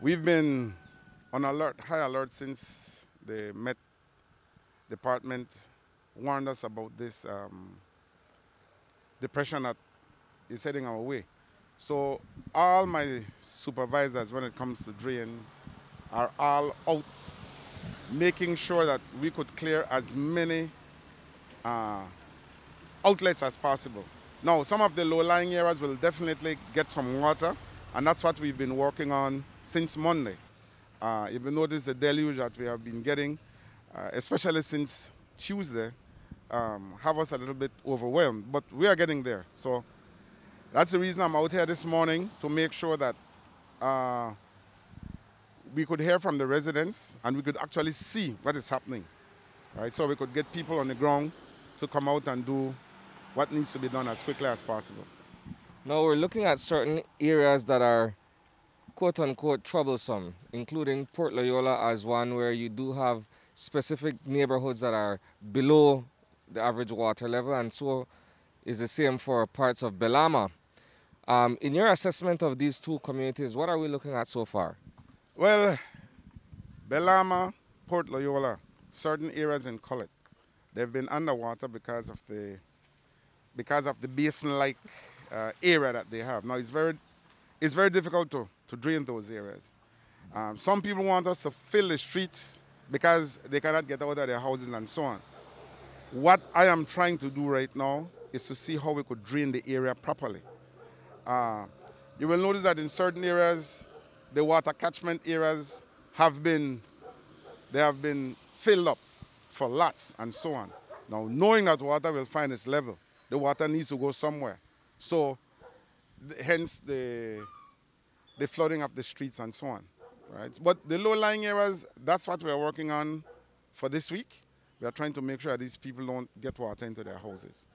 We've been on alert, high alert since the Met Department warned us about this um, depression that is heading our way. So all my supervisors when it comes to drains are all out making sure that we could clear as many uh, outlets as possible. Now, some of the low-lying areas will definitely get some water, and that's what we've been working on since Monday. Uh, if you notice the deluge that we have been getting, uh, especially since Tuesday, um, have us a little bit overwhelmed, but we are getting there. So that's the reason I'm out here this morning to make sure that uh, we could hear from the residents and we could actually see what is happening. Right? So we could get people on the ground to come out and do what needs to be done as quickly as possible. Now we're looking at certain areas that are quote unquote troublesome, including Port Loyola as one where you do have specific neighborhoods that are below the average water level, and so is the same for parts of Belama. Um, in your assessment of these two communities, what are we looking at so far? Well, Belama, Port Loyola, certain areas in Collet, they've been underwater because of the because of the basin-like uh, area that they have. Now it's very it's very difficult to, to drain those areas. Um, some people want us to fill the streets because they cannot get out of their houses and so on. What I am trying to do right now is to see how we could drain the area properly. Uh, you will notice that in certain areas, the water catchment areas have been, they have been filled up for lots and so on. Now, knowing that water will find its level, the water needs to go somewhere. So, hence the, the flooding of the streets and so on. Right? But the low-lying areas, that's what we're working on for this week. We are trying to make sure these people don't get water into their houses.